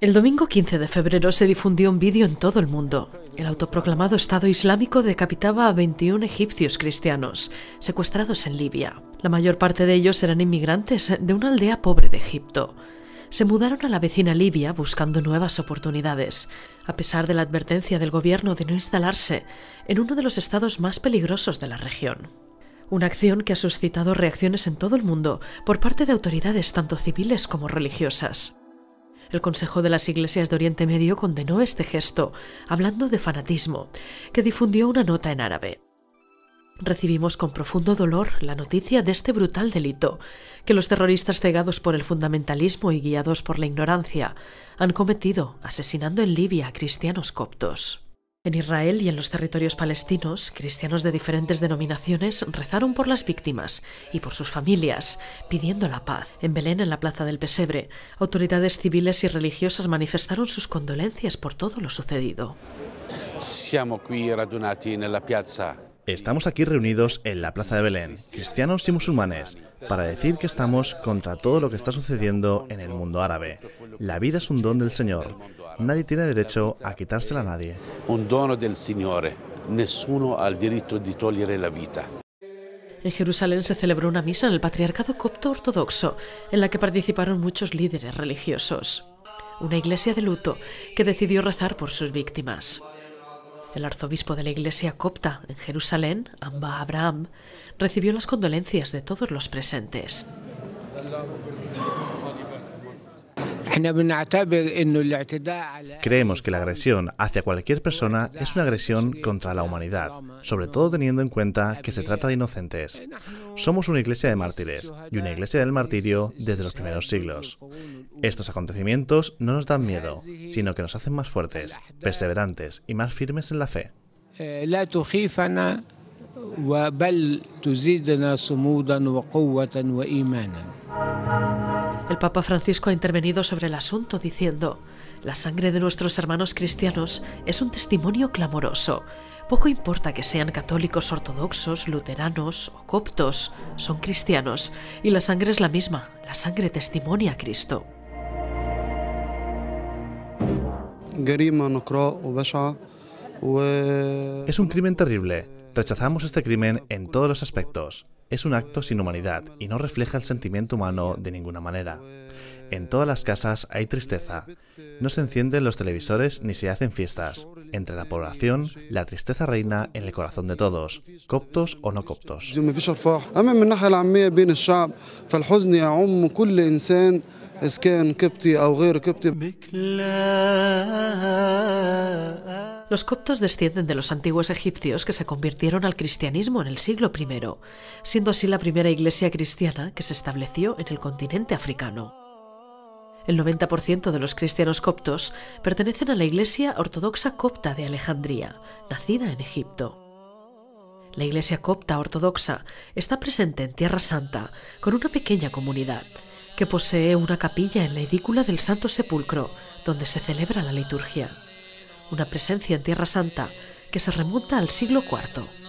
El domingo 15 de febrero se difundió un vídeo en todo el mundo. El autoproclamado Estado Islámico decapitaba a 21 egipcios cristianos, secuestrados en Libia. La mayor parte de ellos eran inmigrantes de una aldea pobre de Egipto. Se mudaron a la vecina Libia buscando nuevas oportunidades, a pesar de la advertencia del gobierno de no instalarse en uno de los estados más peligrosos de la región. Una acción que ha suscitado reacciones en todo el mundo por parte de autoridades tanto civiles como religiosas. El Consejo de las Iglesias de Oriente Medio condenó este gesto, hablando de fanatismo, que difundió una nota en árabe. Recibimos con profundo dolor la noticia de este brutal delito, que los terroristas cegados por el fundamentalismo y guiados por la ignorancia han cometido, asesinando en Libia a cristianos coptos. En Israel y en los territorios palestinos, cristianos de diferentes denominaciones rezaron por las víctimas y por sus familias, pidiendo la paz. En Belén, en la Plaza del Pesebre, autoridades civiles y religiosas manifestaron sus condolencias por todo lo sucedido. Estamos aquí reunidos en la Plaza de Belén, cristianos y musulmanes, para decir que estamos contra todo lo que está sucediendo en el mundo árabe. La vida es un don del Señor. Nadie tiene derecho a quitársela a nadie. Un dono del Signore. Nessuno ha el derecho de togliere la vida. En Jerusalén se celebró una misa en el Patriarcado Copto Ortodoxo, en la que participaron muchos líderes religiosos. Una iglesia de luto que decidió rezar por sus víctimas. El arzobispo de la iglesia copta en Jerusalén, Amba Abraham, recibió las condolencias de todos los presentes. Creemos que la agresión hacia cualquier persona es una agresión contra la humanidad, sobre todo teniendo en cuenta que se trata de inocentes. Somos una iglesia de mártires y una iglesia del martirio desde los primeros siglos. Estos acontecimientos no nos dan miedo, sino que nos hacen más fuertes, perseverantes y más firmes en la fe. El Papa Francisco ha intervenido sobre el asunto diciendo, la sangre de nuestros hermanos cristianos es un testimonio clamoroso. Poco importa que sean católicos ortodoxos, luteranos o coptos, son cristianos y la sangre es la misma, la sangre testimonia a Cristo. Es un crimen terrible. Rechazamos este crimen en todos los aspectos es un acto sin humanidad y no refleja el sentimiento humano de ninguna manera. En todas las casas hay tristeza. No se encienden los televisores ni se hacen fiestas. Entre la población, la tristeza reina en el corazón de todos, coptos o no coptos. Los coptos descienden de los antiguos egipcios que se convirtieron al cristianismo en el siglo I, siendo así la primera iglesia cristiana que se estableció en el continente africano. El 90% de los cristianos coptos pertenecen a la Iglesia Ortodoxa Copta de Alejandría, nacida en Egipto. La Iglesia Copta Ortodoxa está presente en Tierra Santa con una pequeña comunidad que posee una capilla en la edícula del Santo Sepulcro donde se celebra la liturgia una presencia en Tierra Santa que se remonta al siglo IV.